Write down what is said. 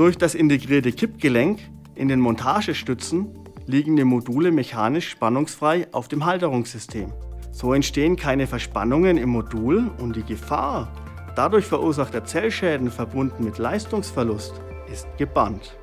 Durch das integrierte Kippgelenk in den Montagestützen liegen die Module mechanisch spannungsfrei auf dem Halterungssystem. So entstehen keine Verspannungen im Modul und die Gefahr, dadurch verursachter Zellschäden verbunden mit Leistungsverlust, ist gebannt.